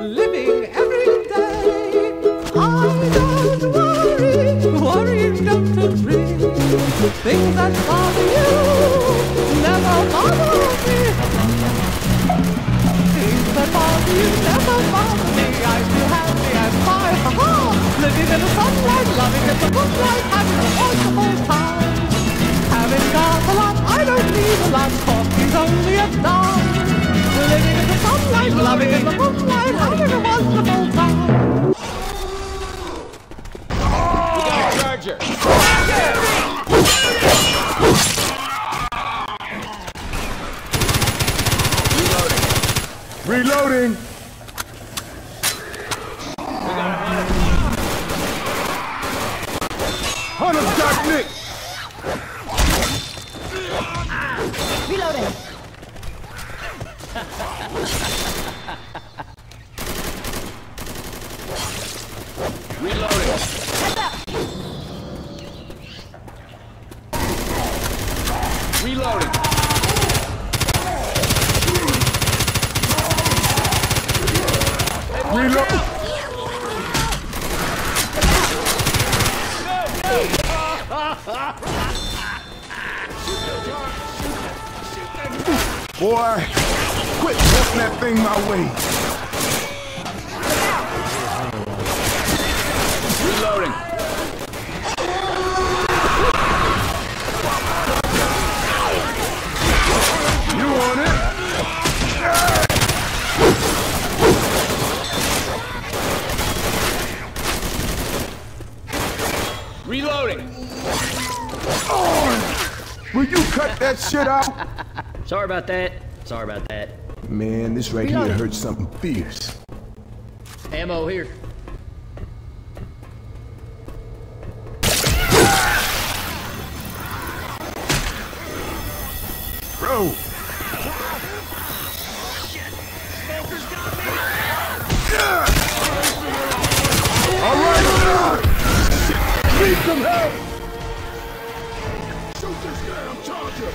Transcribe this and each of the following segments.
living every day. I don't worry, worrying don't agree. Things that bother you never bother me. Things that bother you never bother me. I feel happy and fine, ha ha. Living in the sunlight, loving in the moonlight, loving in the moonlight, having a wonderful time. Charger. Reloading! Hunter's got Nick! Reloading. Reloading. Reload! Boy, quit pushing that thing my way. Reloading. You want it? Reloading. Will you cut that shit out? Sorry about that. Sorry about that. Man, this right here hurts something fierce. Ammo here. Bro! Oh, All right, Need some help! Shoot this damn charger!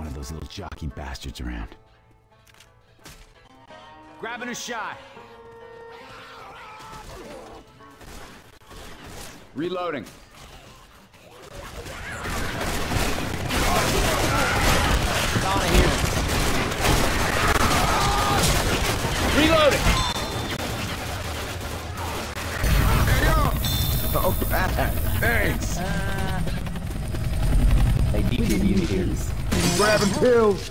One of those little jockey bastards around. Grabbing a shot. Reloading. Reloading. Oh, Thanks! Uh, they DP'd you here. Grabbing pills!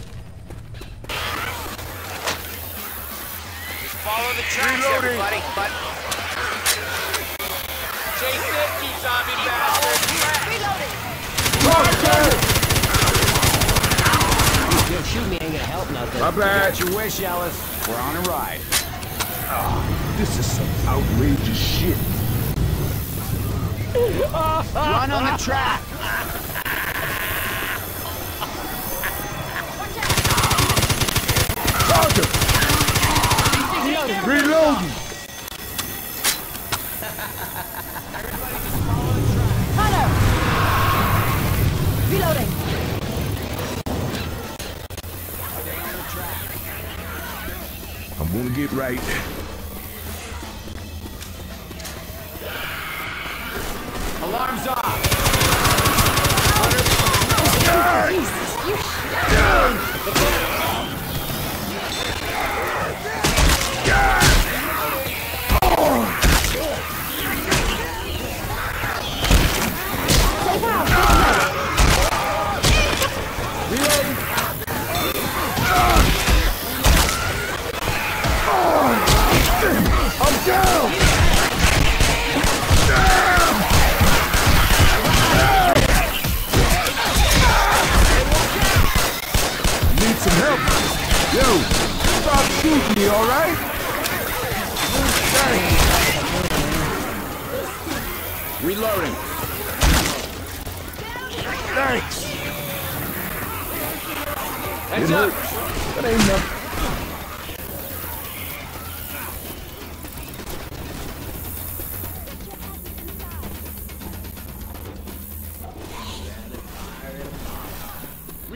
Follow the tracks, Reloading. everybody. But chase it, you zombie bastard. Yo, shoot me ain't gonna help nothing. My bad. Got your wish, Ellis. We're on a ride. This is some outrageous shit. Run on the track. Get right. Alarms off. I'm down! down! down! Need some help? Yo, stop shooting alright? Thanks. Reloading. Thanks. Heads up. That ain't nothing.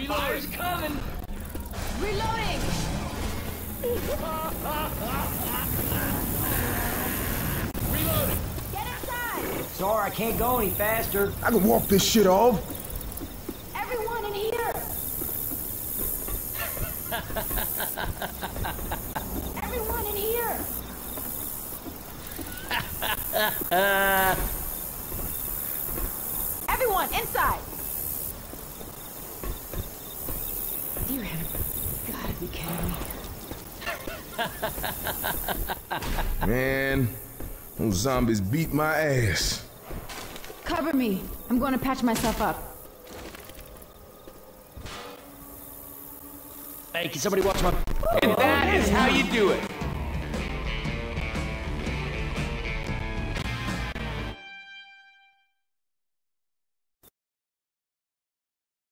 Reloading. coming. Reloading! Reloading. Get inside! Sorry, I can't go any faster. I can walk this shit off. Everyone in here! Everyone in here! Everyone inside! Be kidding me. Man, those zombies beat my ass. Cover me. I'm going to patch myself up. Hey, can somebody watch my... And that is how you do it.